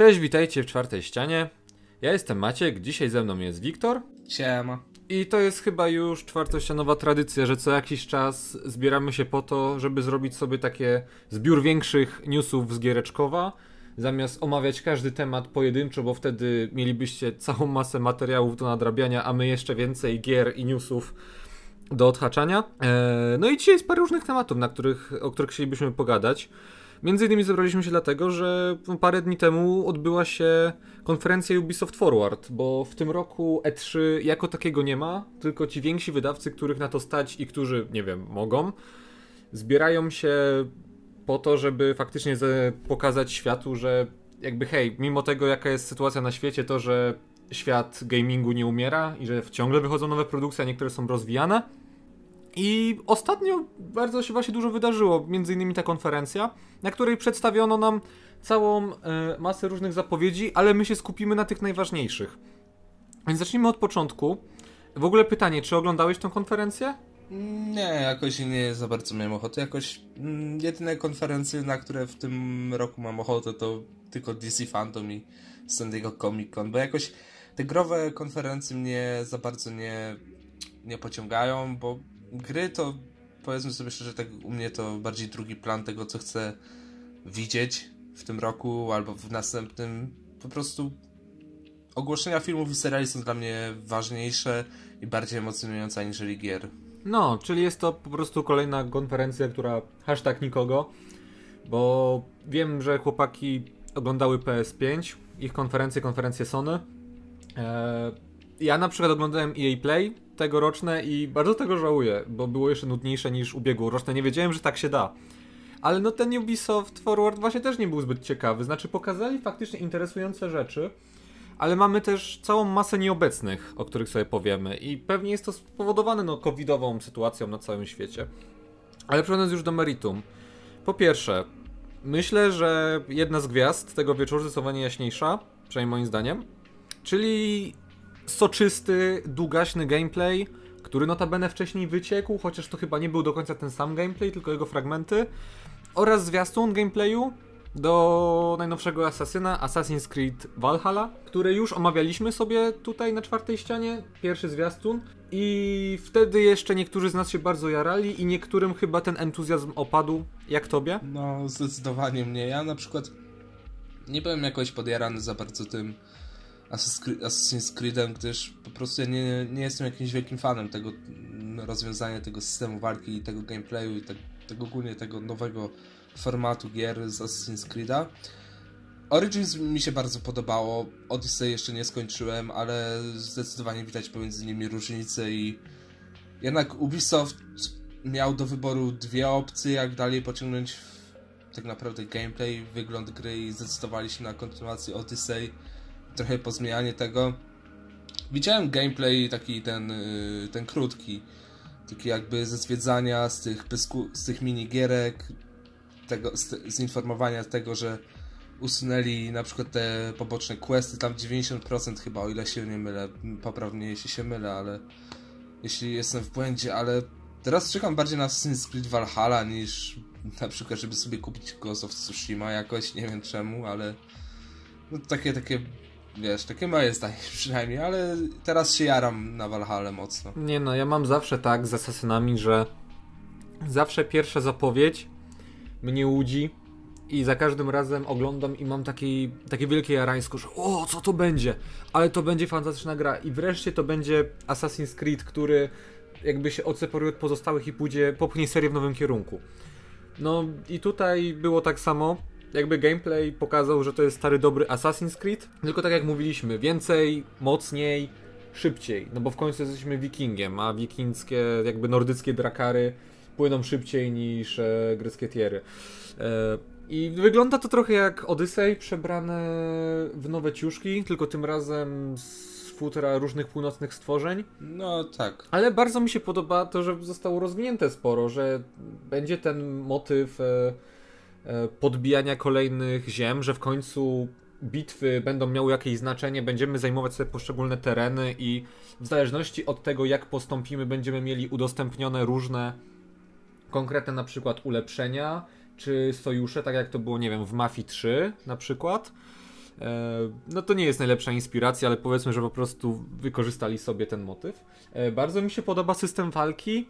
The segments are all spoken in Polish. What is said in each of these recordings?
Cześć, witajcie w czwartej ścianie. Ja jestem Maciek, dzisiaj ze mną jest Wiktor. Siema. I to jest chyba już czwartościanowa tradycja, że co jakiś czas zbieramy się po to, żeby zrobić sobie takie zbiór większych newsów z Giereczkowa, zamiast omawiać każdy temat pojedynczo, bo wtedy mielibyście całą masę materiałów do nadrabiania, a my jeszcze więcej gier i newsów do odhaczania. Eee, no i dzisiaj jest parę różnych tematów, na których, o których chcielibyśmy pogadać. Między innymi zebraliśmy się dlatego, że parę dni temu odbyła się konferencja Ubisoft Forward, bo w tym roku E3 jako takiego nie ma, tylko ci więksi wydawcy, których na to stać i którzy, nie wiem, mogą, zbierają się po to, żeby faktycznie pokazać światu, że jakby hej, mimo tego jaka jest sytuacja na świecie, to że świat gamingu nie umiera i że ciągle wychodzą nowe produkcje, a niektóre są rozwijane. I ostatnio bardzo się właśnie dużo wydarzyło, między innymi ta konferencja, na której przedstawiono nam całą e, masę różnych zapowiedzi, ale my się skupimy na tych najważniejszych. Więc zacznijmy od początku. W ogóle pytanie, czy oglądałeś tą konferencję? Nie, jakoś nie za bardzo miałem ochoty. Jakoś mm, jedyne konferencje, na które w tym roku mam ochotę, to tylko DC Phantom i San Diego Comic Con, bo jakoś te growe konferencje mnie za bardzo nie, nie pociągają, bo gry to powiedzmy sobie szczerze, tak u mnie to bardziej drugi plan tego, co chcę widzieć w tym roku albo w następnym. Po prostu ogłoszenia filmów i seriali są dla mnie ważniejsze i bardziej emocjonujące aniżeli gier. No, czyli jest to po prostu kolejna konferencja, która hashtag nikogo, bo wiem, że chłopaki oglądały PS5, ich konferencje, konferencje Sony. Eee, ja na przykład oglądałem EA Play tegoroczne i bardzo tego żałuję, bo było jeszcze nudniejsze niż ubiegłoroczne. Nie wiedziałem, że tak się da. Ale no ten Ubisoft Forward właśnie też nie był zbyt ciekawy. Znaczy pokazali faktycznie interesujące rzeczy, ale mamy też całą masę nieobecnych, o których sobie powiemy. I pewnie jest to spowodowane no, covidową sytuacją na całym świecie. Ale przechodząc już do meritum. Po pierwsze, myślę, że jedna z gwiazd tego wieczoru zdecydowanie jaśniejsza, przynajmniej moim zdaniem, czyli soczysty, długaśny gameplay, który notabene wcześniej wyciekł, chociaż to chyba nie był do końca ten sam gameplay, tylko jego fragmenty, oraz zwiastun gameplayu do najnowszego Asasyna, Assassin's Creed Valhalla, które już omawialiśmy sobie tutaj na czwartej ścianie, pierwszy zwiastun i wtedy jeszcze niektórzy z nas się bardzo jarali i niektórym chyba ten entuzjazm opadł. Jak tobie? No, zdecydowanie mnie. Ja na przykład nie byłem jakoś podjarany za bardzo tym Assassin's Creedem, gdyż po prostu ja nie, nie jestem jakimś wielkim fanem tego rozwiązania, tego systemu walki i tego gameplayu i te, tego ogólnie tego nowego formatu gier z Assassin's Creed'a. Origins mi się bardzo podobało, Odyssey jeszcze nie skończyłem, ale zdecydowanie widać pomiędzy nimi różnice i jednak Ubisoft miał do wyboru dwie opcje, jak dalej pociągnąć tak naprawdę gameplay, wygląd gry i zdecydowali się na kontynuację Odyssey trochę pozmienianie tego. Widziałem gameplay taki ten, y, ten krótki, taki jakby ze zwiedzania z tych, pysku, z tych minigierek, tego, z, z informowania tego, że usunęli na przykład te poboczne questy, tam 90% chyba, o ile się nie mylę, poprawnie jeśli się mylę, ale jeśli jestem w błędzie, ale teraz czekam bardziej na Assassin's Creed Valhalla niż na przykład, żeby sobie kupić Ghost of Tsushima jakoś, nie wiem czemu, ale no takie, takie Wiesz, takie moje zdanie przynajmniej, ale teraz się jaram na Valhalla mocno. Nie no, ja mam zawsze tak z Assassinami, że zawsze pierwsza zapowiedź mnie łudzi i za każdym razem oglądam i mam taki, takie wielkie jarańsko, że o, co to będzie? Ale to będzie fantastyczna gra i wreszcie to będzie Assassin's Creed, który jakby się odseparuje od pozostałych i pójdzie, popchnie serię w nowym kierunku. No i tutaj było tak samo jakby gameplay pokazał, że to jest stary dobry Assassin's Creed, tylko tak jak mówiliśmy, więcej, mocniej, szybciej, no bo w końcu jesteśmy wikingiem, a wikińskie, jakby nordyckie drakary płyną szybciej niż e, greckie tiery. E, I wygląda to trochę jak Odyssey przebrane w nowe ciuszki, tylko tym razem z futra różnych północnych stworzeń. No tak. Ale bardzo mi się podoba to, że zostało rozwinięte sporo, że będzie ten motyw E, podbijania kolejnych ziem, że w końcu bitwy będą miały jakieś znaczenie, będziemy zajmować sobie poszczególne tereny i w zależności od tego, jak postąpimy, będziemy mieli udostępnione różne konkretne na przykład ulepszenia czy sojusze, tak jak to było, nie wiem, w Mafii 3 na przykład. no to nie jest najlepsza inspiracja, ale powiedzmy, że po prostu wykorzystali sobie ten motyw. Bardzo mi się podoba system walki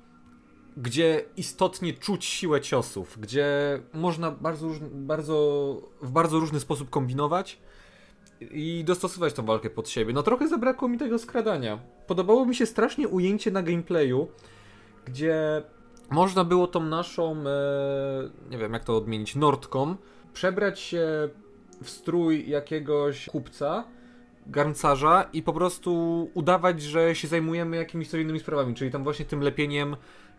gdzie istotnie czuć siłę ciosów, gdzie można bardzo, bardzo, w bardzo różny sposób kombinować i dostosować tą walkę pod siebie. No trochę zabrakło mi tego skradania. Podobało mi się strasznie ujęcie na gameplayu, gdzie można było tą naszą, e, nie wiem jak to odmienić, Nordką, przebrać się w strój jakiegoś kupca, garncarza i po prostu udawać, że się zajmujemy jakimiś codziennymi sprawami, czyli tam właśnie tym lepieniem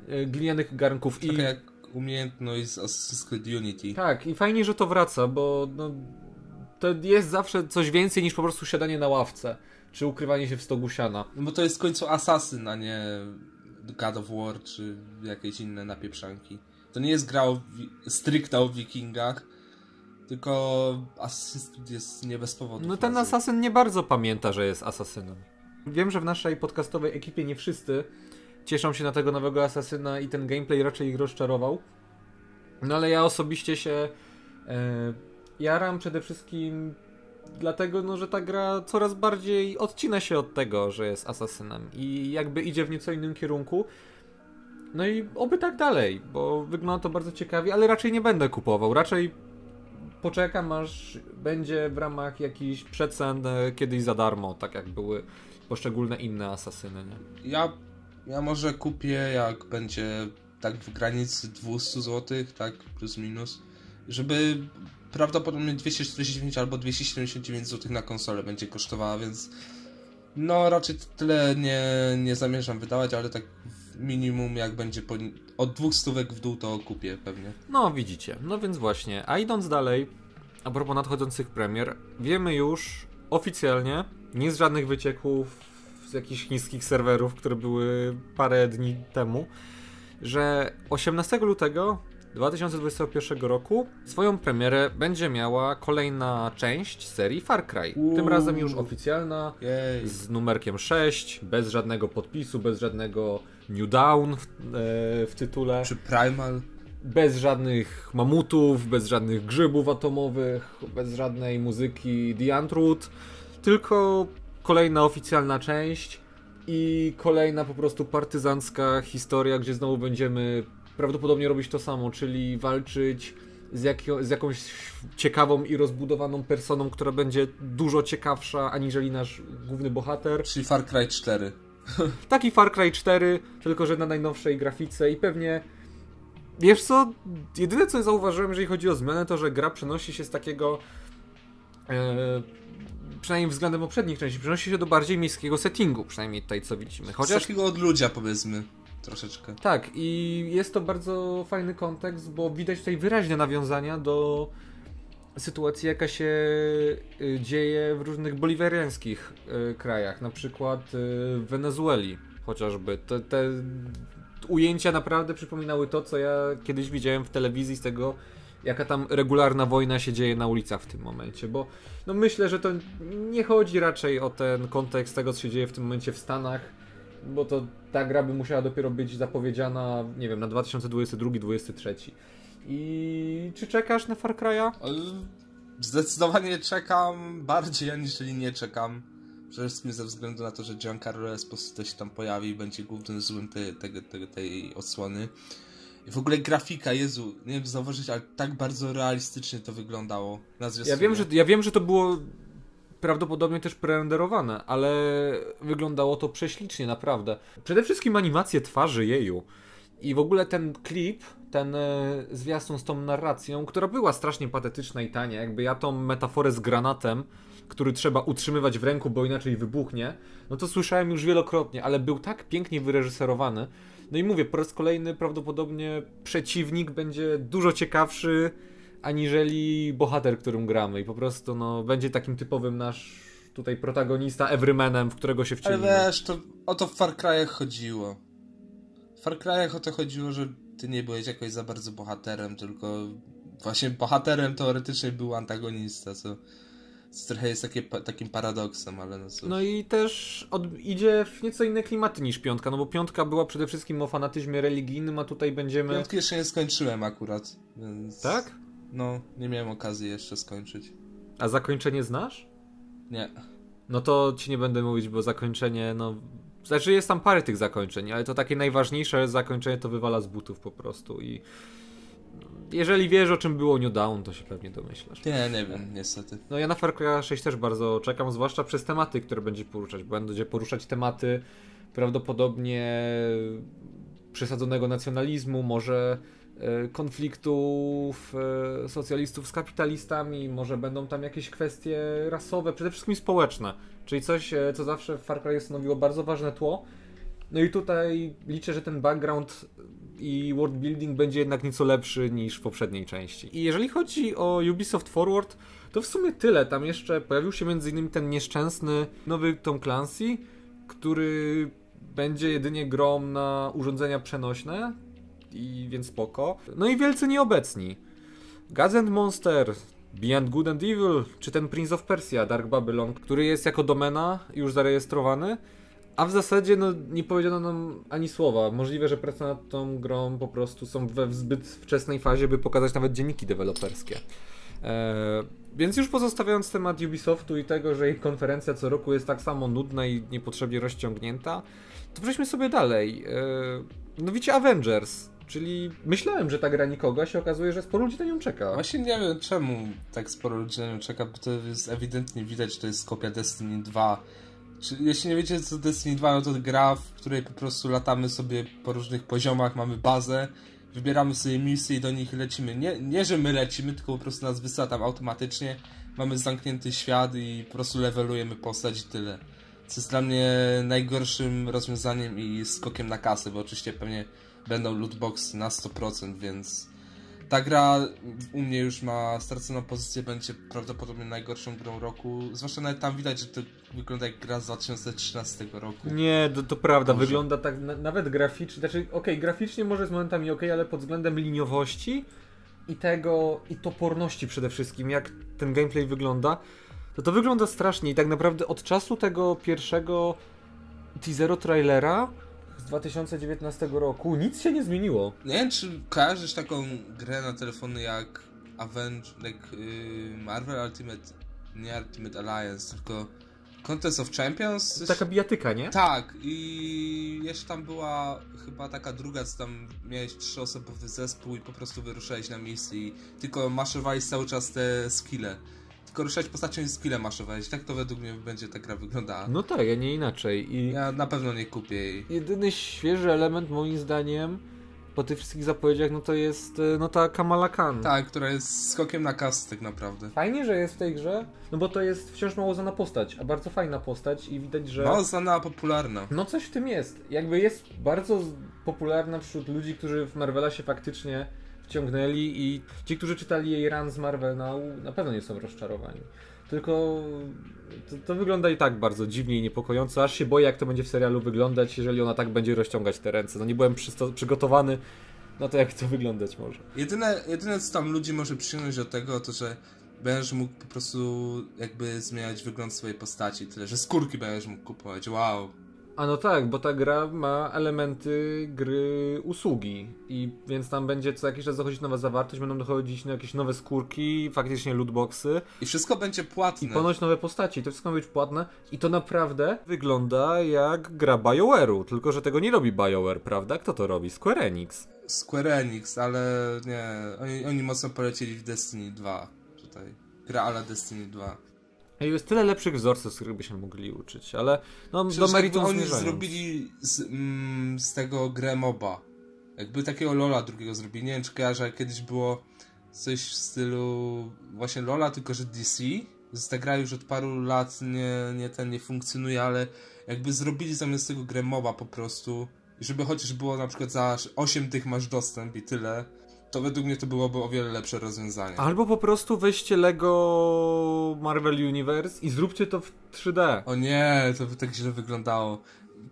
E, glinianych garnków. Trochę i... jak umiejętność z Assassin's Creed Unity. Tak, i fajnie, że to wraca, bo no, to jest zawsze coś więcej niż po prostu siadanie na ławce, czy ukrywanie się w stogu siana. No bo to jest w końcu Assassin, a nie God of War, czy jakieś inne napieprzanki. To nie jest gra o stricte o wikingach, tylko Assassin's Creed jest nie bez powodu. No ten Assassin nie bardzo pamięta, że jest asasynem. Wiem, że w naszej podcastowej ekipie nie wszyscy cieszą się na tego nowego Asasyna i ten gameplay raczej ich rozczarował. No ale ja osobiście się e, jaram przede wszystkim dlatego, no, że ta gra coraz bardziej odcina się od tego, że jest asasynem i jakby idzie w nieco innym kierunku. No i oby tak dalej, bo wygląda to bardzo ciekawie, ale raczej nie będę kupował. Raczej poczekam, aż będzie w ramach jakichś przecen e, kiedyś za darmo, tak jak były poszczególne inne asasyny. Nie? Ja ja może kupię, jak będzie tak w granicy 200 zł, tak, plus minus, żeby prawdopodobnie 249 albo 279 zł na konsolę będzie kosztowała, więc no raczej tyle nie, nie zamierzam wydawać, ale tak minimum jak będzie po, od dwóch stówek w dół to kupię pewnie. No widzicie, no więc właśnie, a idąc dalej, a propos nadchodzących premier, wiemy już oficjalnie, nie z żadnych wycieków z jakichś chińskich serwerów, które były parę dni temu, że 18 lutego 2021 roku swoją premierę będzie miała kolejna część serii Far Cry. Uuu. Tym razem już oficjalna, Jej. z numerkiem 6, bez żadnego podpisu, bez żadnego New Down w, e, w tytule. Czy Primal? Bez żadnych mamutów, bez żadnych grzybów atomowych, bez żadnej muzyki The Untroot, tylko kolejna oficjalna część i kolejna po prostu partyzancka historia, gdzie znowu będziemy prawdopodobnie robić to samo, czyli walczyć z, jakio, z jakąś ciekawą i rozbudowaną personą, która będzie dużo ciekawsza aniżeli nasz główny bohater. Czyli Far Cry 4. Taki Far Cry 4, tylko że na najnowszej grafice i pewnie Wiesz co, jedyne co zauważyłem, jeżeli chodzi o zmianę, to że gra przenosi się z takiego e, przynajmniej względem poprzednich części, przenosi się do bardziej miejskiego settingu, przynajmniej tutaj co widzimy. Chociaż... Z takiego odludzia powiedzmy troszeczkę. Tak, i jest to bardzo fajny kontekst, bo widać tutaj wyraźne nawiązania do sytuacji, jaka się y, dzieje w różnych boliwariańskich y, krajach, na przykład y, w Wenezueli chociażby. Te, te ujęcia naprawdę przypominały to, co ja kiedyś widziałem w telewizji z tego jaka tam regularna wojna się dzieje na ulicach w tym momencie, bo no myślę, że to nie chodzi raczej o ten kontekst tego, co się dzieje w tym momencie w Stanach, bo to ta gra by musiała dopiero być zapowiedziana, nie wiem, na 2022-2023. I czy czekasz na Far Cry'a? Zdecydowanie czekam bardziej, aniżeli nie czekam. Przede wszystkim ze względu na to, że Giancarlo Esposito się tam pojawi i będzie głównym złym tej, tej, tej, tej odsłony. I w ogóle grafika, Jezu, nie wiem zauważyć, ale tak bardzo realistycznie to wyglądało na ja wiem, że Ja wiem, że to było prawdopodobnie też prerenderowane, ale wyglądało to prześlicznie, naprawdę. Przede wszystkim animacje twarzy jeju. I w ogóle ten klip, ten e, zwiastun z tą narracją, która była strasznie patetyczna i tania, jakby ja tą metaforę z granatem, który trzeba utrzymywać w ręku, bo inaczej wybuchnie, no to słyszałem już wielokrotnie, ale był tak pięknie wyreżyserowany, no i mówię, po raz kolejny prawdopodobnie przeciwnik będzie dużo ciekawszy aniżeli bohater, którym gramy i po prostu no, będzie takim typowym nasz tutaj protagonista Everymanem, w którego się wcielimy. Ale wiesz, to o to w Far Cry'ach chodziło. W Far Cry'ach o to chodziło, że ty nie byłeś jakoś za bardzo bohaterem, tylko właśnie bohaterem teoretycznie był antagonista, co co trochę jest takie, takim paradoksem, ale no cóż. No i też od, idzie w nieco inne klimaty niż piątka, no bo piątka była przede wszystkim o fanatyzmie religijnym, a tutaj będziemy... Piątki jeszcze nie skończyłem akurat, więc... Tak? No, nie miałem okazji jeszcze skończyć. A zakończenie znasz? Nie. No to ci nie będę mówić, bo zakończenie, no. Znaczy jest tam parę tych zakończeń, ale to takie najważniejsze zakończenie to wywala z butów po prostu i. Jeżeli wiesz o czym było New Dawn, to się pewnie domyślasz. Nie, nie wiem, niestety. No ja na Far Cry 6 też bardzo czekam, zwłaszcza przez tematy, które będzie poruszać, bo będzie poruszać tematy prawdopodobnie przesadzonego nacjonalizmu, może konfliktów e, socjalistów z kapitalistami, może będą tam jakieś kwestie rasowe, przede wszystkim społeczne, czyli coś, e, co zawsze w Far Cry stanowiło bardzo ważne tło. No i tutaj liczę, że ten background i world building będzie jednak nieco lepszy niż w poprzedniej części. I jeżeli chodzi o Ubisoft Forward, to w sumie tyle. Tam jeszcze pojawił się m.in. ten nieszczęsny nowy Tom Clancy, który będzie jedynie grą na urządzenia przenośne i więc spoko. No i wielcy nieobecni. Gods and Monster, Beyond Good and Evil, czy ten Prince of Persia, Dark Babylon, który jest jako domena już zarejestrowany, a w zasadzie no, nie powiedziano nam ani słowa. Możliwe, że prace nad tą grą po prostu są we zbyt wczesnej fazie, by pokazać nawet dzienniki deweloperskie. Eee, więc już pozostawiając temat Ubisoftu i tego, że ich konferencja co roku jest tak samo nudna i niepotrzebnie rozciągnięta, to przejdźmy sobie dalej. Eee, no widzicie Avengers, czyli myślałem, że ta gra nikogo, a się okazuje, że sporo ludzi na nią czeka. Właśnie nie wiem czemu tak sporo ludzi na nią czeka, bo to jest ewidentnie widać, że to jest kopia Destiny 2. Czy, jeśli nie wiecie co Destiny 2, no to gra, w której po prostu latamy sobie po różnych poziomach, mamy bazę, wybieramy sobie misje i do nich lecimy. Nie, nie że my lecimy, tylko po prostu nas wysyła tam automatycznie, mamy zamknięty świat i po prostu levelujemy postać i tyle. Co jest dla mnie najgorszym rozwiązaniem i skokiem na kasę, bo oczywiście pewnie będą lootboxy na 100%, więc ta gra u mnie już ma straconą pozycję, będzie prawdopodobnie najgorszą grą roku. Zwłaszcza nawet tam widać, że to wygląda jak gra z 2013 roku. Nie, to, to prawda, może. wygląda tak na, nawet graficznie, znaczy okej, okay, graficznie może z momentami ok, ale pod względem liniowości i tego, i toporności przede wszystkim, jak ten gameplay wygląda, to to wygląda strasznie i tak naprawdę od czasu tego pierwszego teaseru trailera 2019 roku nic się nie zmieniło. Nie wiem, czy kojarzysz taką grę na telefony jak Avenge, like, yy, Marvel Ultimate, nie Ultimate Alliance, tylko Contest of Champions? Taka bijatyka, nie? Tak, i jeszcze tam była chyba taka druga, co tam miałeś trzyosobowy zespół i po prostu wyruszałeś na misji, tylko maszowałeś cały czas te skille tylko ruszać postacią i skille maszować. Tak to według mnie będzie ta gra wyglądała. No tak, ja nie inaczej. I ja na pewno nie kupię jej. Jedyny świeży element moim zdaniem po tych wszystkich zapowiedziach, no to jest e, no ta Kamala Khan. Tak, która jest skokiem na kas tak naprawdę. Fajnie, że jest w tej grze, no bo to jest wciąż mało znana postać, a bardzo fajna postać i widać, że... Mało znana, a popularna. No coś w tym jest. Jakby jest bardzo popularna wśród ludzi, którzy w Marvela się faktycznie wciągnęli i ci, którzy czytali jej run z Marvel na, na pewno nie są rozczarowani. Tylko to, to, wygląda i tak bardzo dziwnie i niepokojąco, aż się boję jak to będzie w serialu wyglądać, jeżeli ona tak będzie rozciągać te ręce. No nie byłem przygotowany na to, jak to wyglądać może. Jedyne, jedyne co tam ludzi może przyjąć do tego, to że będziesz mógł po prostu jakby zmieniać wygląd swojej postaci, tyle, że skórki będziesz mógł kupować, wow, a no tak, bo ta gra ma elementy gry usługi i więc tam będzie co jakiś czas dochodzić nowa zawartość, będą dochodzić jakieś nowe skórki, faktycznie lootboxy. I wszystko będzie płatne. I ponoć nowe postaci, to wszystko ma być płatne i to naprawdę wygląda jak gra BioWare'u, tylko że tego nie robi BioWare, prawda? Kto to robi? Square Enix. Square Enix, ale nie, oni, oni mocno polecieli w Destiny 2 tutaj. Gra ala Destiny 2. Jest tyle lepszych wzorców, z których by się mogli uczyć, ale no, Przecież do meritum oni zrobili z, mm, z tego grę MOBA. Jakby takiego Lola drugiego zrobili. Nie wiem, czy kojarzę, kiedyś było coś w stylu właśnie Lola, tylko że DC. Ta gra już od paru lat nie, nie, ten nie funkcjonuje, ale jakby zrobili zamiast tego grę MOBA po prostu. I żeby chociaż było na przykład za 8 tych masz dostęp i tyle to według mnie to byłoby o wiele lepsze rozwiązanie. Albo po prostu weźcie Lego Marvel Universe i zróbcie to w 3D. O nie, to by tak źle wyglądało.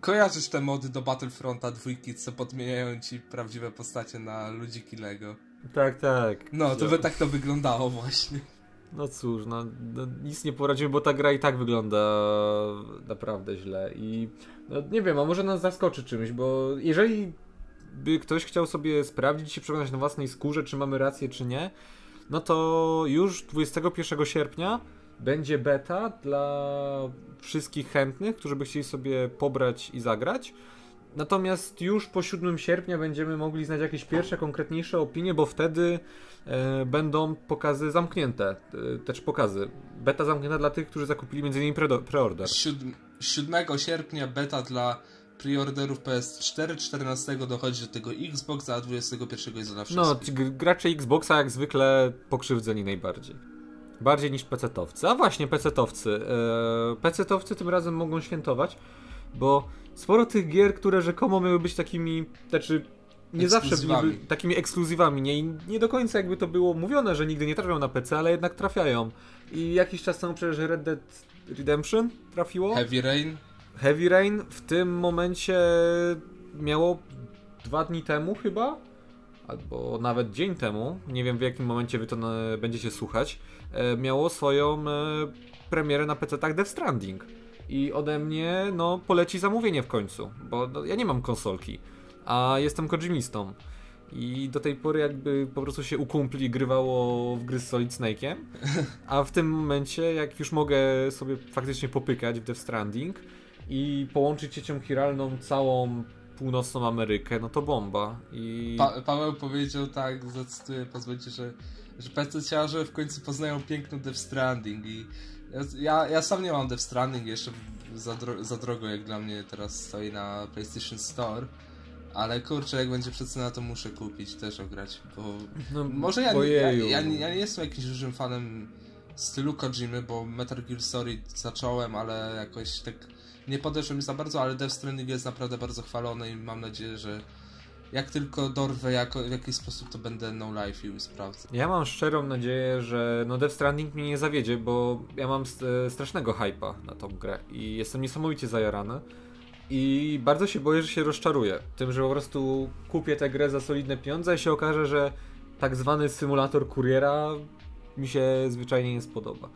Kojarzysz te mody do Battlefronta dwójki, co podmieniają ci prawdziwe postacie na ludziki Lego? Tak, tak. No, to by tak to wyglądało właśnie. No cóż, no, no, nic nie poradzimy, bo ta gra i tak wygląda naprawdę źle i no, nie wiem, a może nas zaskoczy czymś, bo jeżeli by ktoś chciał sobie sprawdzić i przekonać na własnej skórze, czy mamy rację, czy nie, no to już 21 sierpnia będzie beta dla wszystkich chętnych, którzy by chcieli sobie pobrać i zagrać. Natomiast już po 7 sierpnia będziemy mogli znać jakieś pierwsze, konkretniejsze opinie, bo wtedy e, będą pokazy zamknięte, e, też pokazy. Beta zamknięta dla tych, którzy zakupili m.in. Pre- preorder. 7, 7 sierpnia beta dla preorderów PS4, 14 dochodzi do tego Xbox, a 21 jest dla No, wszystkich. ci gr- gracze Xboxa jak zwykle pokrzywdzeni najbardziej. Bardziej niż PC-towcy. A właśnie, PC-towcy. Eee, PC-towcy tym razem mogą świętować, bo sporo tych gier, które rzekomo miały być takimi, znaczy nie zawsze były takimi ekskluzywami, nie, nie do końca jakby to było mówione, że nigdy nie trafią na PC, ale jednak trafiają. I jakiś czas temu przecież Red Dead Redemption trafiło. Heavy Rain, Heavy Rain w tym momencie miało dwa dni temu chyba, albo nawet dzień temu, nie wiem w jakim momencie wy to będziecie słuchać, e, miało swoją e, premierę na PC tak Death Stranding. I ode mnie, no, poleci zamówienie w końcu, bo no, ja nie mam konsolki, a jestem Kojimistą. I do tej pory jakby po prostu się u kumpli grywało w gry z Solid Snake'iem, a w tym momencie, jak już mogę sobie faktycznie popykać w Death Stranding i połączyć ciecią chiralną całą północną Amerykę, no to bomba. I pa Paweł powiedział tak, zacytuję, pozwólcie, że, że PC-ciarze w końcu poznają piękno Death Stranding i ja, ja sam nie mam Death Stranding jeszcze za, dro za drogo jak dla mnie teraz stoi na PlayStation Store. Ale kurczę, jak będzie przecena, to muszę kupić, też ograć, bo no, Może ja, nie, ja, ja, ja nie jestem jakimś dużym fanem stylu Kojimy, bo Metal Gear Solid zacząłem, ale jakoś tak nie podeszłem za bardzo, ale Death Stranding jest naprawdę bardzo chwalony i mam nadzieję, że jak tylko dorwę jako, w jakiś sposób, to będę no life i sprawdzę. Ja mam szczerą nadzieję, że no Death Stranding mnie nie zawiedzie, bo ja mam st- strasznego hypa na tą grę i jestem niesamowicie zajarany. I bardzo się boję, że się rozczaruję. Tym, że po prostu kupię tę grę za solidne pieniądze i się okaże, że tak zwany symulator kuriera mi się zwyczajnie nie spodoba.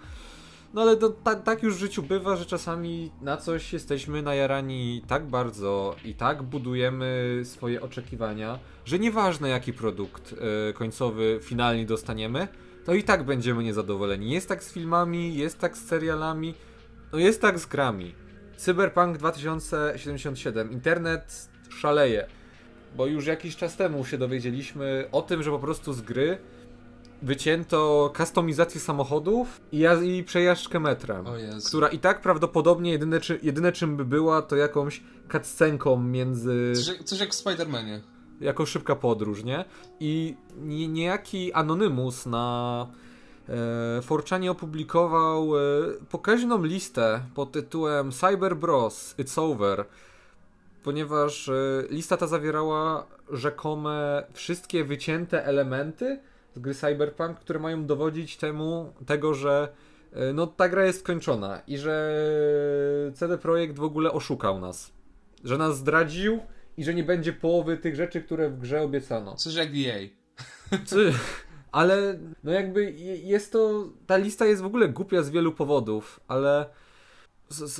No ale to, ta, tak już w życiu bywa, że czasami na coś jesteśmy najarani tak bardzo i tak budujemy swoje oczekiwania, że nieważne jaki produkt e, końcowy finalnie dostaniemy, to i tak będziemy niezadowoleni. Jest tak z filmami, jest tak z serialami, no jest tak z grami. Cyberpunk 2077. Internet szaleje, bo już jakiś czas temu się dowiedzieliśmy o tym, że po prostu z gry wycięto kustomizację samochodów i, jaz- i przejażdżkę metrem. O Jezu. Która i tak prawdopodobnie jedyne, czy, jedyne czym by była, to jakąś cutscenką między. Coś, coś jak w Spider-Manie. jako szybka podróż, nie? I nie, niejaki Anonymous na e, Forczanie opublikował e, pokaźną listę pod tytułem Cyber Bros. It's Over, ponieważ e, lista ta zawierała rzekome wszystkie wycięte elementy z gry Cyberpunk, które mają dowodzić temu, tego, że e, no ta gra jest skończona i że CD Projekt w ogóle oszukał nas. Że nas zdradził i że nie będzie połowy tych rzeczy, które w grze obiecano. Coś jak EA. Czy, ale no jakby je- jest to, ta lista jest w ogóle głupia z wielu powodów, ale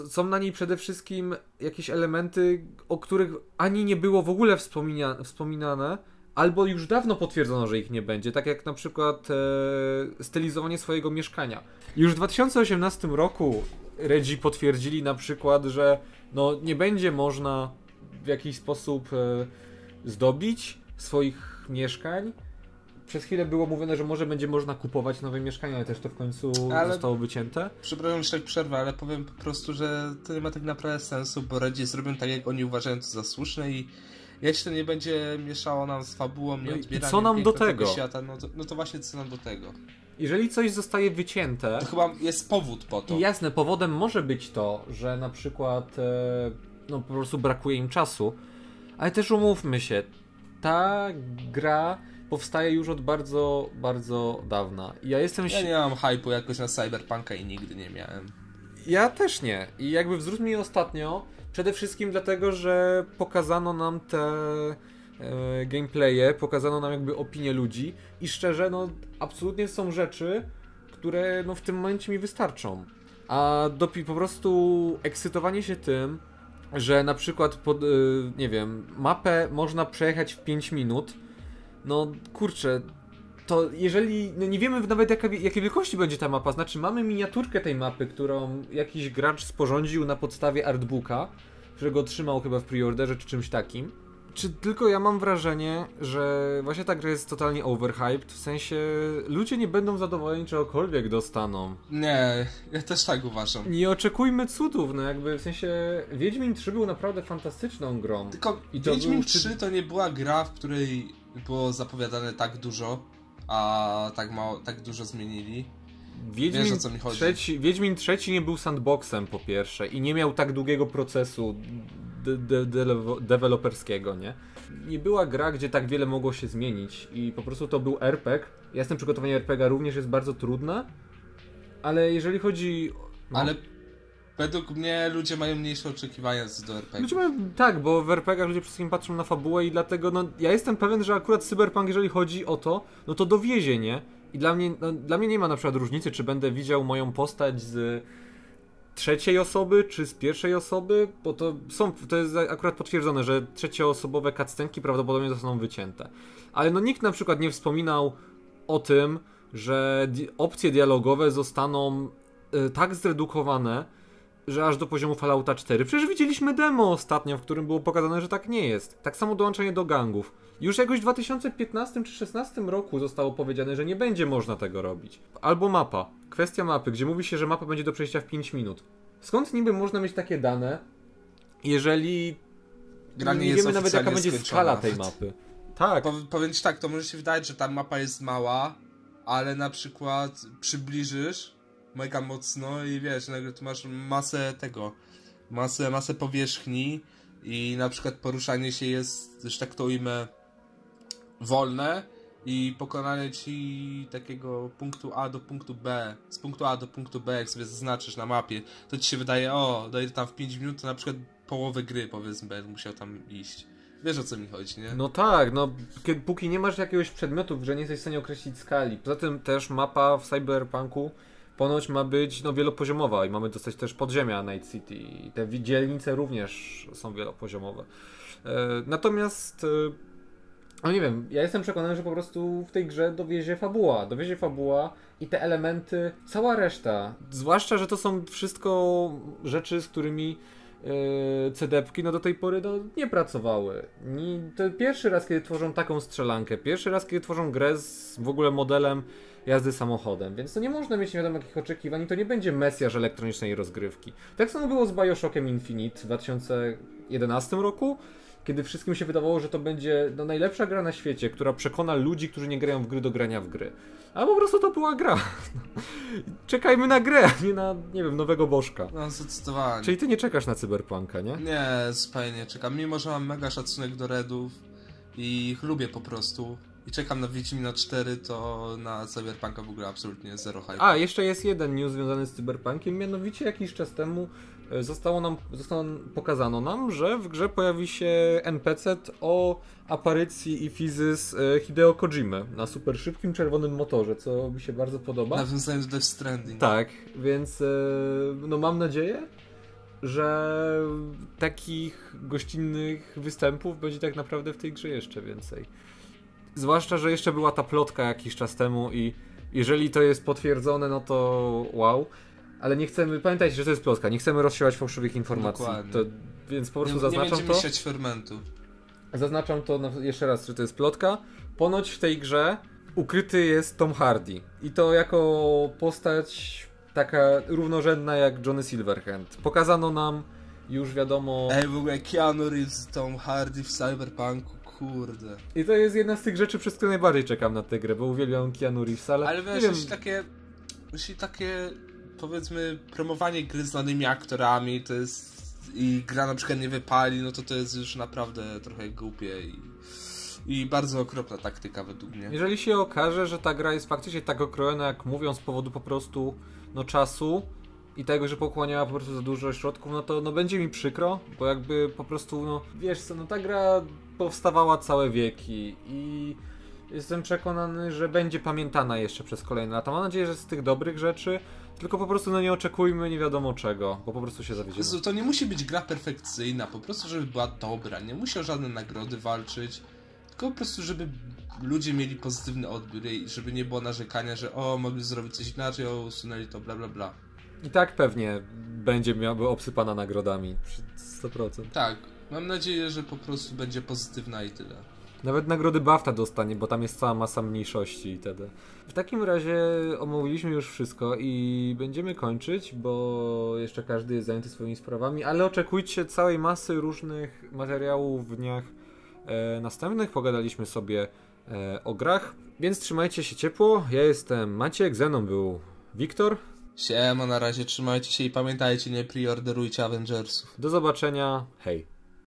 są na niej przede wszystkim jakieś elementy, o których ani nie było w ogóle wspomina, wspominane, albo już dawno potwierdzono, że ich nie będzie, tak jak na przykład e, stylizowanie swojego mieszkania. Już w 2018 roku Redzi potwierdzili na przykład, że no nie będzie można w jakiś sposób e, zdobić swoich mieszkań. Przez chwilę było mówione, że może będzie można kupować nowe mieszkania, ale też to w końcu Ale- zostało wycięte. Przepraszam, że tak przerwę, ale powiem po prostu, że to nie ma tak naprawdę sensu, bo Redzi zrobią tak, jak oni uważają to za słuszne i jeśli to nie będzie mieszało nam z fabułą, nie No i odbieraniem co nam do tego? świata, no to, no to właśnie co nam do tego. Jeżeli coś zostaje wycięte, To chyba jest powód po to. i jasne, powodem może być to, że na przykład e, no po prostu brakuje im czasu, ale też umówmy się, ta gra powstaje już od bardzo, bardzo dawna. Ja jestem Ja nie mam hype'u jakoś na Cyberpunka i nigdy nie miałem. Ja też nie. I jakby wzrósł mi ostatnio, przede wszystkim dlatego, że pokazano nam te e, gameplaye, pokazano nam jakby opinie ludzi i szczerze, no absolutnie są rzeczy, które no w tym momencie mi wystarczą. A dopi po prostu ekscytowanie się tym, że na przykład pod, e, nie wiem, mapę można przejechać w 5 minut, no kurczę, to jeżeli, no nie wiemy nawet jaka, jakiej wielkości będzie ta mapa, znaczy mamy miniaturkę tej mapy, którą jakiś gracz sporządził na podstawie artbooka, którego otrzymał chyba w preorderze czy czymś takim. Czy tylko ja mam wrażenie, że właśnie ta gra jest totalnie overhyped, w sensie ludzie nie będą zadowoleni czegokolwiek dostaną. Nie, ja też tak uważam. Nie oczekujmy cudów, no jakby w sensie Wiedźmin 3 był naprawdę fantastyczną grą. Tylko I to Wiedźmin był... 3 to nie była gra, w której było zapowiadane tak dużo, a tak mało, tak dużo zmienili. Wiedźmin, Wiesz, o co mi chodzi. Trzeci, Wiedźmin trzeci nie był sandboxem po pierwsze i nie miał tak długiego procesu de, de, de, deweloperskiego, nie? Nie była gra, gdzie tak wiele mogło się zmienić i po prostu to był RPG. Jasne, przygotowanie RPG również jest bardzo trudne, ale jeżeli chodzi... No, ale według mnie ludzie mają mniejsze oczekiwania do RPG. Ludzie mają, tak, bo w RPG ludzie przede wszystkim patrzą na fabułę i dlatego, no, ja jestem pewien, że akurat Cyberpunk, jeżeli chodzi o to, no to dowiezie, nie? I dla mnie, no, dla mnie nie ma na przykład różnicy, czy będę widział moją postać z trzeciej osoby, czy z pierwszej osoby, bo to są, to jest akurat potwierdzone, że trzecioosobowe cutscenki prawdopodobnie zostaną wycięte. Ale no nikt na przykład nie wspominał o tym, że di opcje dialogowe zostaną y, tak zredukowane, że aż do poziomu Fallouta 4. Przecież widzieliśmy demo ostatnio, w którym było pokazane, że tak nie jest. Tak samo dołączenie do gangów. Już jakoś w 2015 czy 2016 roku zostało powiedziane, że nie będzie można tego robić. Albo mapa. Kwestia mapy, gdzie mówi się, że mapa będzie do przejścia w 5 minut. Skąd niby można mieć takie dane, jeżeli Gra nie, nie wiemy nawet jaka będzie skala tej mapy? Tak. powiem ci tak, to może się wydać, że ta mapa jest mała, ale na przykład przybliżysz mega mocno i wiesz, nagle tu masz masę tego, masę, masę powierzchni i na przykład poruszanie się jest, że tak to ujmę, wolne i pokonanie ci takiego punktu A do punktu B, z punktu A do punktu B, jak sobie zaznaczysz na mapie, to ci się wydaje, o, dojdę tam w 5 minut, to na przykład połowę gry, powiedzmy, będę musiał tam iść. Wiesz o co mi chodzi, nie? No tak, no kiedy, póki nie masz jakiegoś przedmiotu, że nie jesteś w stanie określić skali. Poza tym też mapa w Cyberpunku ponoć ma być no, wielopoziomowa i mamy dostać też podziemia Night City i te dzielnice również są wielopoziomowe. E, natomiast e, no nie wiem, ja jestem przekonany, że po prostu w tej grze dowiezie fabuła. Dowiezie fabuła i te elementy, cała reszta. Zwłaszcza, że to są wszystko rzeczy, z którymi yy, CD-pki no do tej pory no, nie pracowały. To pierwszy raz, kiedy tworzą taką strzelankę, pierwszy raz, kiedy tworzą grę z w ogóle modelem jazdy samochodem, więc to nie można mieć nie wiadomo jakich oczekiwań i to nie będzie mesjaż elektronicznej rozgrywki. Tak samo było z Bioshockiem Infinite w 2011 roku, kiedy wszystkim się wydawało, że to będzie no, najlepsza gra na świecie, która przekona ludzi, którzy nie grają w gry do grania w gry. A po prostu to była gra. Czekajmy na grę, a nie na, nie wiem, nowego bożka. No, zdecydowanie. Czyli ty nie czekasz na Cyberpunka, nie? Nie, zupełnie nie czekam. Mimo, że mam mega szacunek do Redów i ich lubię po prostu i czekam na Wiedźmina 4, to na Cyberpunka w ogóle absolutnie zero hype. A, jeszcze jest jeden news związany z Cyberpunkiem, mianowicie jakiś czas temu e, zostało nam, zostało pokazano nam, że w grze pojawi się NPC o aparycji i fizys e, Hideo Kojimy na super szybkim czerwonym motorze, co mi się bardzo podoba. Nawiązując do Death Stranding. Tak, więc e, no mam nadzieję, że takich gościnnych występów będzie tak naprawdę w tej grze jeszcze więcej. Zwłaszcza, że jeszcze była ta plotka jakiś czas temu i jeżeli to jest potwierdzone, no to wow. Ale nie chcemy, pamiętajcie, że to jest plotka, nie chcemy rozsiewać fałszywych informacji. To, więc po prostu nie, zaznaczam nie to. siać fermentu. Zaznaczam to jeszcze raz, że to jest plotka. Ponoć w tej grze ukryty jest Tom Hardy. I to jako postać taka równorzędna jak Johnny Silverhand. Pokazano nam już wiadomo... Ej, w ogóle Keanu Reeves, Tom Hardy w Cyberpunku Kurde. I to jest jedna z tych rzeczy, przez które najbardziej czekam na tę grę, bo uwielbiam Keanu Reeves, ale... Ale wiesz, jeśli takie... Jeśli takie, powiedzmy, promowanie gry znanymi aktorami, to jest... I gra na przykład nie wypali, no to to jest już naprawdę trochę głupie i... I bardzo okropna taktyka według mnie. Jeżeli się okaże, że ta gra jest faktycznie tak okrojona, jak mówią, z powodu po prostu no czasu, i tego, że pochłaniała po prostu za dużo środków, no to no będzie mi przykro, bo jakby po prostu, no wiesz co, no ta gra powstawała całe wieki i jestem przekonany, że będzie pamiętana jeszcze przez kolejne lata. Mam nadzieję, że z tych dobrych rzeczy, tylko po prostu no nie oczekujmy nie wiadomo czego, bo po prostu się zawiedziemy. To nie musi być gra perfekcyjna, po prostu żeby była dobra, nie musi o żadne nagrody walczyć, tylko po prostu, żeby ludzie mieli pozytywny odbiór i żeby nie było narzekania, że o, mogli zrobić coś inaczej, o, usunęli to, bla, bla, bla. I tak pewnie będzie miała obsypana nagrodami. 100%. Tak, mam nadzieję, że po prostu będzie pozytywna i tyle. Nawet nagrody BAFTA dostanie, bo tam jest cała masa mniejszości i tedy. W takim razie omówiliśmy już wszystko i będziemy kończyć, bo jeszcze każdy jest zajęty swoimi sprawami, ale oczekujcie całej masy różnych materiałów w dniach e, następnych. Pogadaliśmy sobie e, o grach, więc trzymajcie się ciepło. Ja jestem Maciek, ze mną był Wiktor. Siema, na razie trzymajcie się i pamiętajcie, nie preorderujcie Avengersów. Do zobaczenia, hej.